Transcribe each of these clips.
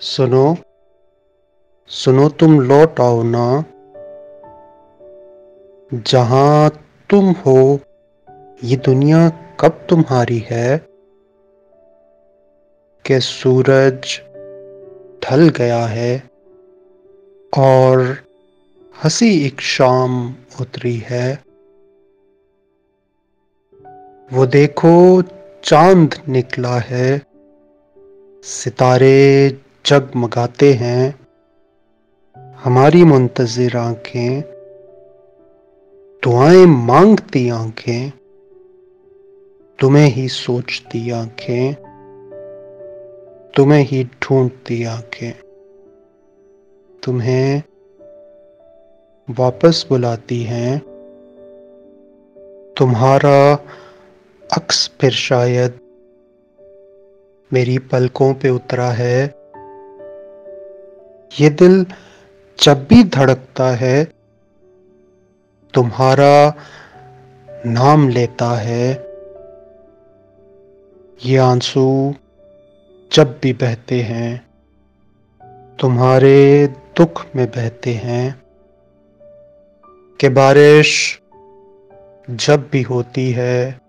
सुनो सुनो तुम लौट आओ ना। जहाँ तुम हो, ये दुनिया कब तुम्हारी है? कि सूरज ढल गया है, और हँसी एक शाम उतरी है। वो देखो चाँद निकला है। सितारे जगमगाते हैं। हमारी मुंतजिर आँखें, दुआएँ मांगती आँखें, तुम्हें ही सोचती आँखें, तुम्हें ही ढूंढती आँखें। तुम्हें वापस बुलाती हैं। तुम्हारा अक्स फिर शायद मेरी पलकों पे उतरा है। ये दिल जब भी धड़कता है, तुम्हारा नाम लेता है। ये आँसू जब भी बहते हैं, तुम्हारे दुख में बहते हैं। कि बारिश जब भी होती है,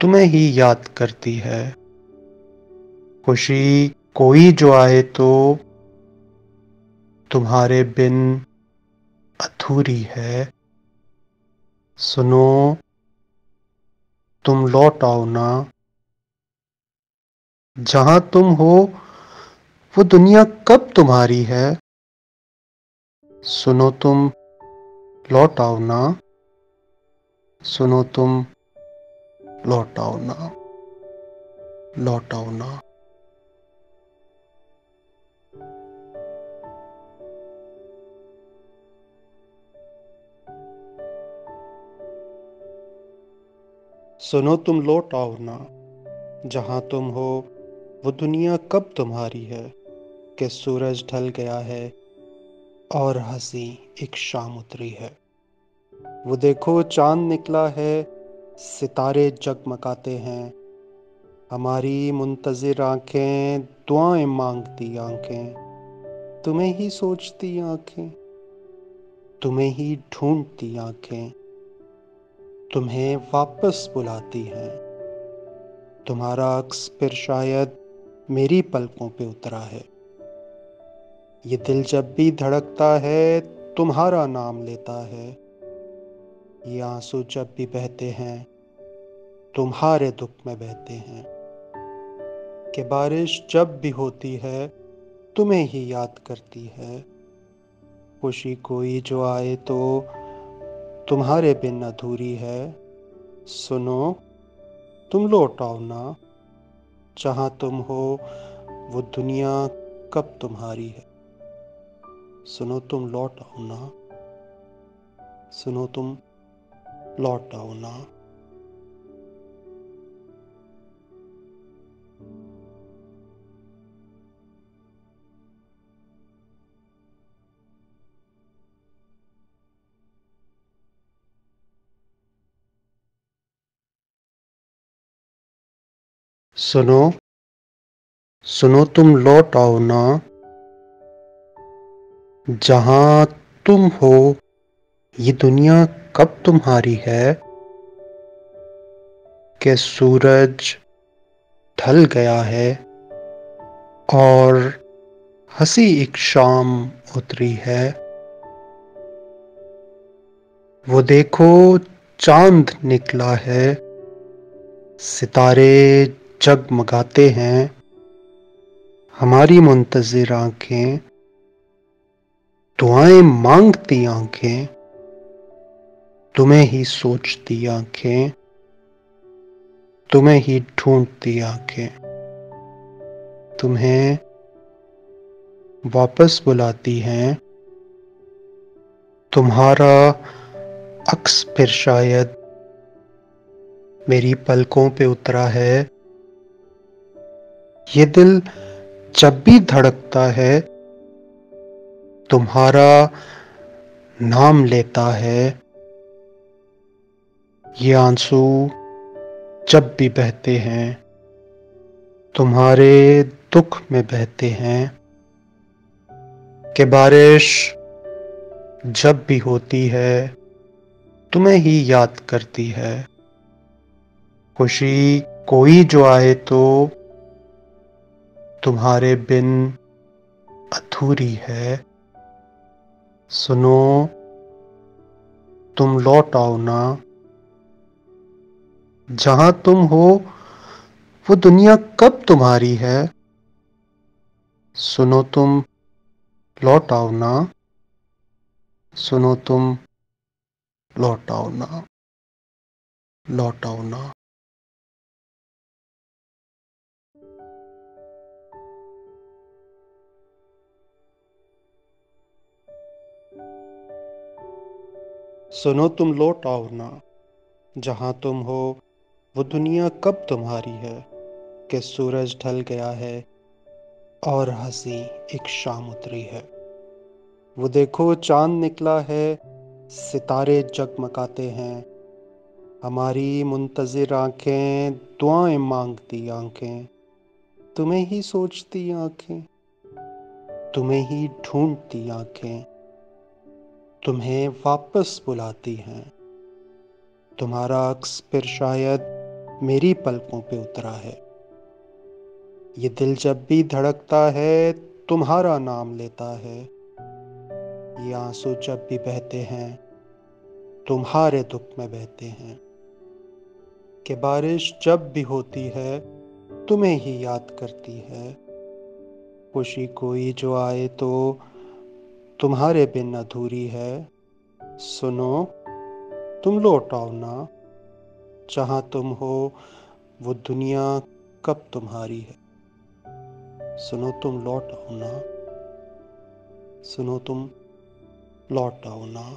तुम्हें ही याद करती है। खुशी कोई जो आए तो तुम्हारे बिन अधूरी है। सुनो, तुम लौट आओ ना। जहाँ तुम हो, वो दुनिया कब तुम्हारी है? सुनो तुम लौट आओ ना। सुनो तुम लौट आओ ना। लौट आओ ना। सुनो तुम लौट आओ ना। जहाँ तुम हो, वो दुनिया कब तुम्हारी है? कि सूरज ढल गया है? और हँसी एक शाम उतरी है। वो देखो, चाँद निकला है, सितारे जगमगाते हैं। हमारी मुंतजिर आँखें, दुआएँ मांगती आँखें। तुम्हें ही सोचती आँखें, तुम्हें ही ढूंढती आँखें। तुम्हें वापस बुलाती हैं। तुम्हारा अक्स फिर शायद मेरी पलकों पे उतरा है। ये दिल जब भी धड़कता है, तुम्हारा नाम लेता है। ये आँसू जब भी बहते हैं, तुम्हारे दुख में बहते हैं। कि बारिश जब भी होती है, तुम्हें ही याद करती है। खुशी कोई जो आए तो तुम्हारे बिन अधूरी है। सुनो, तुम लौट आओ ना। जहाँ तुम हो, वो दुनिया कब तुम्हारी है। सुनो तुम लौट आओ ना। सुनो तुम लौट आओ ना। सुनो सुनो तुम लौट आओ ना। जहाँ तुम हो, ये दुनिया कब तुम्हारी है? कि सूरज ढल गया है और हँसी एक शाम उतरी है। वो देखो, चाँद निकला है। सितारे जगमगाते हैं। हमारी मुंतजिर आँखें दुआएँ मांगती आँखें, तुम्हें ही सोचती आँखें, तुम्हें ही ढूंढती आँखें, तुम्हें वापस बुलाती हैं। तुम्हारा अक्स फिर शायद मेरी पलकों पे उतरा है। ये दिल जब भी धड़कता है तुम्हारा नाम लेता है। ये आँसू जब भी बहते हैं, तुम्हारे दुख में बहते हैं। कि बारिश जब भी होती है, तुम्हें ही याद करती है। खुशी कोई जो आए तो तुम्हारे बिन अधूरी है। सुनो, तुम लौट आओ ना। जहाँ तुम हो, वो दुनिया कब तुम्हारी है? सुनो तुम, लौट आओ ना। सुनो तुम, लौट आओ ना। लौट आओ ना। सुनो तुम लौट आओ ना, जहाँ तुम हो, वो दुनिया कब तुम्हारी है, कि सूरज ढल गया है और हँसी एक शाम उतरी है। वो देखो, चाँद निकला है, सितारे जगमगाते हैं। हमारी मुंतज़िर आँखें, दुआएँ मांगती आँखें। तुम्हें ही सोचती आँखें, तुम्हें ही ढूंढती आँखें। तुम्हें वापस बुलाती हैं। तुम्हारा अक्स फिर शायद मेरी पलकों पे उतरा है। ये दिल जब भी धड़कता है, तुम्हारा नाम लेता है। ये आँसू जब भी बहते हैं, तुम्हारे दुख में बहते हैं। कि बारिश जब भी होती है, तुम्हें ही याद करती है। खुशी कोई जो आए तो तुम्हारे बिन अधूरी है। सुनो, तुम लौट आओ ना। जहाँ तुम हो, वो दुनिया कब तुम्हारी है। सुनो, तुम लौट आओ ना। सुनो, तुम लौट आओ ना।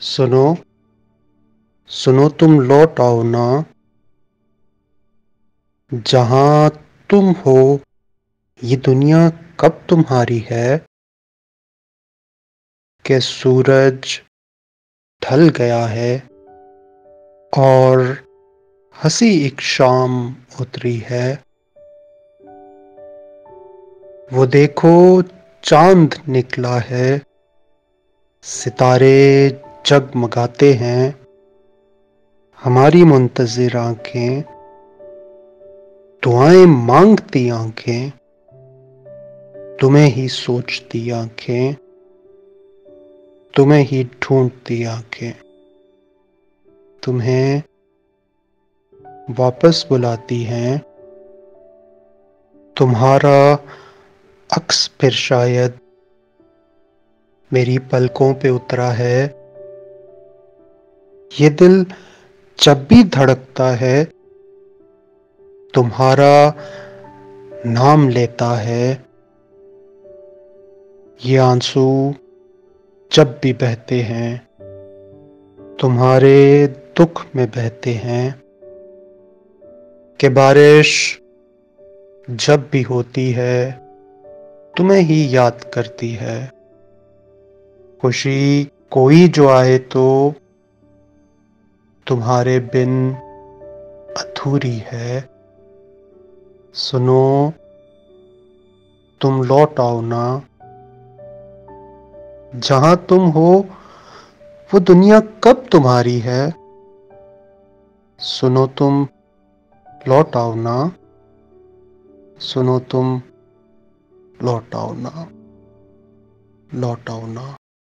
सुनो सुनो तुम लौट आओ ना। जहाँ तुम हो, ये दुनिया कब तुम्हारी है? कि सूरज ढल गया है और हँसी एक शाम उतरी है। वो देखो, चाँद निकला है, सितारे जगमगाते हैं। हमारी मुंतजिर आँखें, दुआएँ मांगती आँखें, तुम्हें ही सोचती आँखें, तुम्हें ही ढूंढती आँखें, तुम्हें वापस बुलाती हैं। तुम्हारा अक्स फिर शायद मेरी पलकों पे उतरा है। ये दिल जब भी धड़कता है, तुम्हारा नाम लेता है। ये आँसू जब भी बहते हैं, तुम्हारे दुख में बहते हैं। कि बारिश जब भी होती है, तुम्हें ही याद करती है। खुशी कोई जो आए तो तुम्हारे बिन अधूरी है। सुनो, तुम लौट आओ ना। जहाँ तुम हो, वो दुनिया कब तुम्हारी है? सुनो, तुम लौट आओ ना। सुनो, तुम लौट आओ ना। लौट आओ ना।